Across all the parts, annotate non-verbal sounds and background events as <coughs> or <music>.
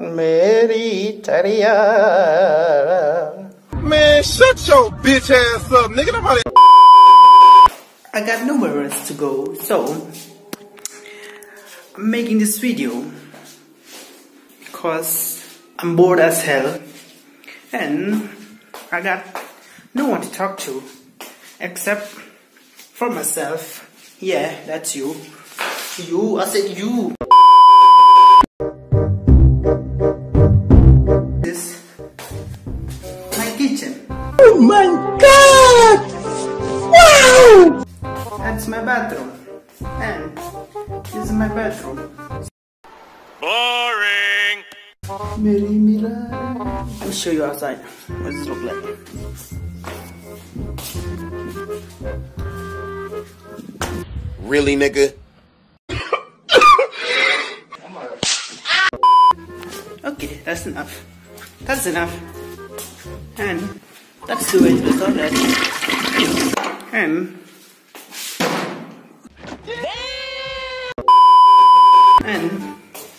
मेरी चरिया Man, shut your bitch ass up, nigga. Nobody. I got nowhere else to go, so I'm making this video because I'm bored as hell and I got no one to talk to except for myself. Yeah, that's you. You, I said you. My god! Wow! That's my bathroom. And this is my bedroom. Boring. Mary Mira. Let me show you outside. What does this look like? Really, nigga? <coughs> Okay, that's enough. That's enough. And that's the way to the toilet. And and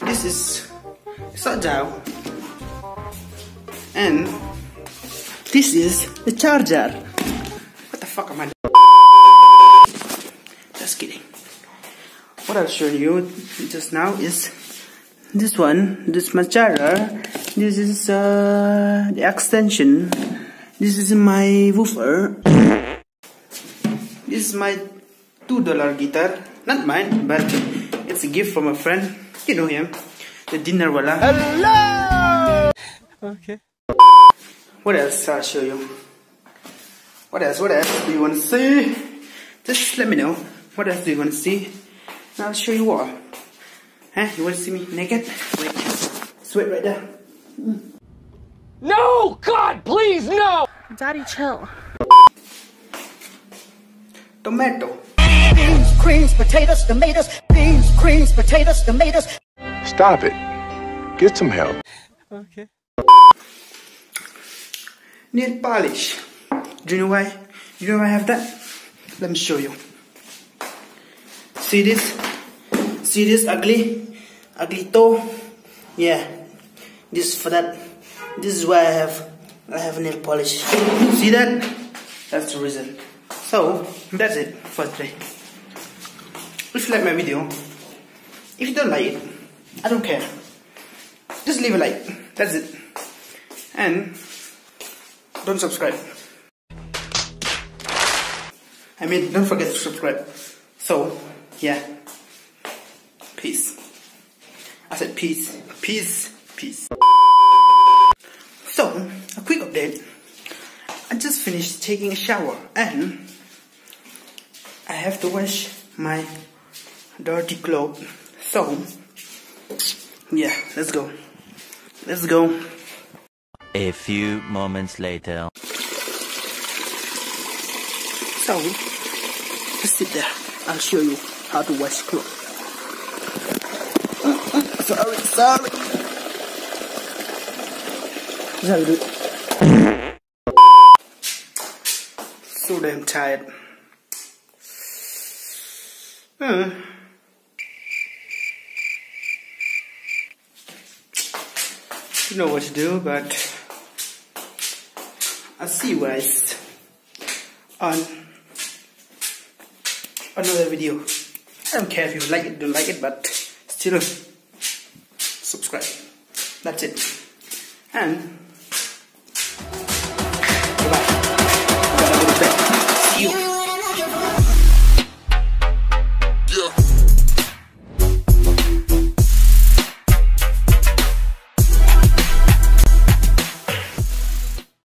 this is Sajao. And this is the charger. What the fuck am I Just kidding. What I'll show you just now is this one. This is my charger. This is uh, the extension. This is my woofer. This is my two dollar guitar. Not mine, but it's a gift from a friend. You know him, the dinner wala. Hello. Okay. What else? I'll show you. What else? What else do you want to see? Just let me know. What else do you want to see? And I'll show you what. Huh? You want to see me naked? Wait. Sweat right there. Mm. No! God, please, no! Daddy, chill. Tomato. Beans, creams, potatoes, tomatoes. Beans, creams, potatoes, tomatoes. Stop it. Get some help. Okay. Nail polish. Do you know why? You know why I have that? Let me show you. See this? See this ugly? Ugly toe? Yeah. This for that. This is why I have I have nail polish. <laughs> See that? That's the reason. So that's it for today. If you like my video, if you don't like it, I don't care. Just leave a like. That's it. And don't subscribe. I mean, don't forget to subscribe. So, yeah. Peace. I said peace. Peace. Peace. So, a quick update. I just finished taking a shower and I have to wash my dirty clothes. So, yeah, let's go. Let's go. A few moments later. So, just sit there. I'll show you how to wash clothes. Mm, mm, sorry, sorry. Sorry, dude. So damn tired. Hmm. You know what to do, but I'll see you guys on another video. I don't care if you like it, don't like it, but still subscribe. That's it. And